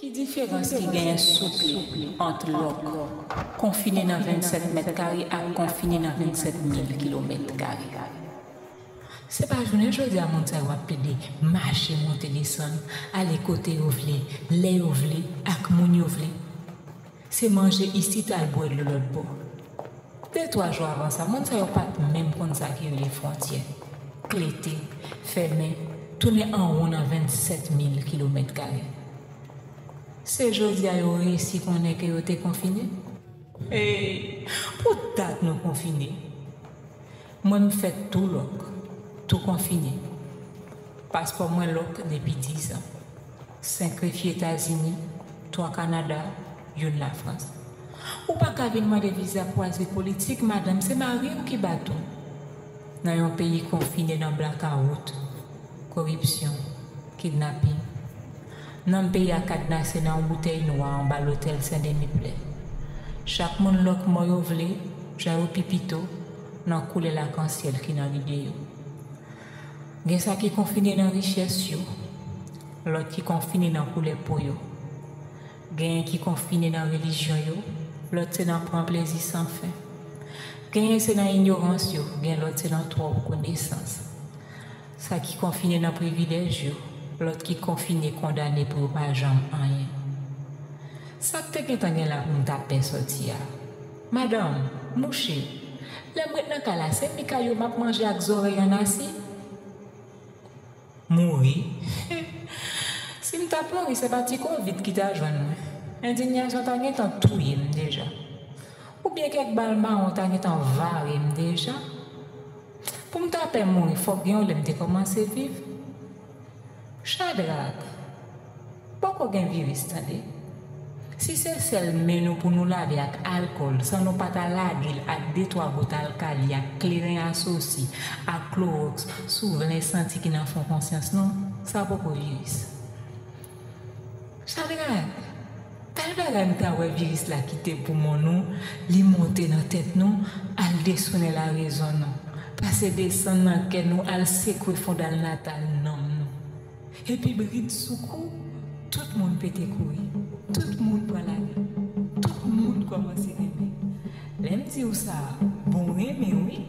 Ki diferans ki genye souple entre lok konfine nan 27 mètre kari ak konfine nan 27 mil kilometre kari. Se pa jounen jodi a moun sa wap pede mache monte deson, ale kote yo vle, le yo vle, ak moun yo vle. Se manje isi tal lot bo. De to a jou avan sa, moun sa yo pat menm kon sa ki yo le frontyen. Klete, feme, toune an wou nan 27 mil kilometre kari. Se jodi a yo resi konen ke yo te konfine? E, pou tat nou konfine? Mwen m fèt tou lok, tou konfine. Paspo mwen lok depi 10 an. Sankrifi Etazini, 3 Kanada, yon la Frans. Ou pa kavin mwen de viza pou aze politik, madame, se mari ou ki batou? Nan yon peyi konfine nan blackout, koripsyon, kidnapping, nan a kadnase nan bouteille noa an bal hotel Saint-Denis-Play. Chak moun lok moyo vle, jan ou pipito, nan koule lakansyel ki nan videyo. Gen sa ki konfine nan riches yo, lot ki konfine nan koule po yo. Gen ki konfine nan religyon yo, lot se nan pran plezi san fin. Gen se nan ignorans yo, gen lot se nan tro konesans. Sa ki konfine nan privilej yo, lot ki konfine kondane pou pa jam anyen. Sa te tan gen la moun tapen soti ya. Madame, mouche, le mwet nan kalase mi kayo map manje ak zore yon asi? Mouri? si m ta plori se pati kon vit ki ta jwen mwen. Indignasyon tan gen tan touye deja. Ou bien kek balman on tan gen tan vare m deja. Pou m tapen mouri, fok gen ou lem te Chadrak, poko gen virus tande? Si se sel men nou pou nou lave ak alkol, san nou pata lagil ak detwa got alkali ak kleren asosi, ak klorox, sou vene senti ki nan fon konsyans nou, sa poko virus. Chadrak, tal baga mta we virus la kite pou moun nou, li monte nan tet nou, al desone la rezon nou. Pase desen nan ken nou, al sekwe fondal natal nou. epi brid soukou, tout moun pete koui, tout moun pralade, tout moun komanse reme. Lem ti ou sa, bon reme oui,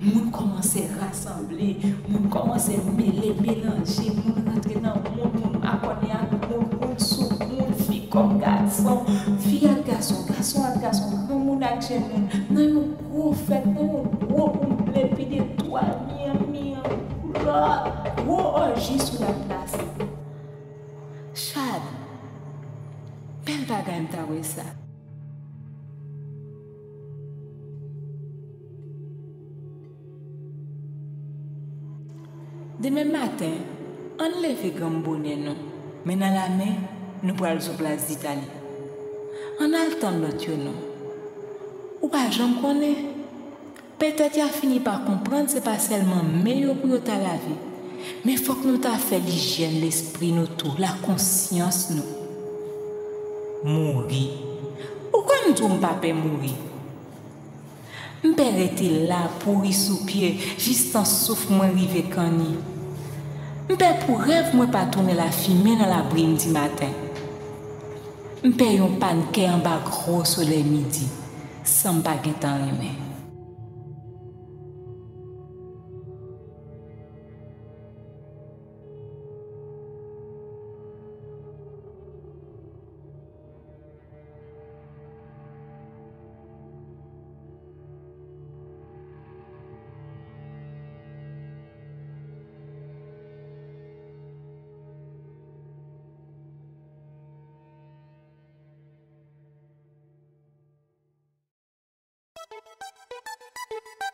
moun komanse rassemble, moun komanse mele, melange, moun rentre nan moun, moun akone ak moun, moun sou, moun fi kom gason, fi ak gason, gason ak gason, moun moun ak jen moun, nan yon kou fèt, nan yon kou moun, lepi de toal, miyan, miyan, koulot, gro orji sou la plas. Chad, bagay mta we sa. Deme matin, an leve gambone nou, men an la men, nou pral zo plas d'Itali. An al tan lot yo nou. Ou pa jom konen? Petet ya fini pa komprend se pa selman meyo pou yo ta la vi. Men fok nou ta fe l'hygiene l'esprit nou tou, la konsyans nou. Mouri. Ou kon nou tou mpape mouri? Mpe rete la pouri sou pie, jistan souf mwen rive kani. Mpe pou rev mwen pa tourne la fime nan la brin di maten. Mpe yon panke an ba gro sole midi, san pa gen tan remen. Thank you.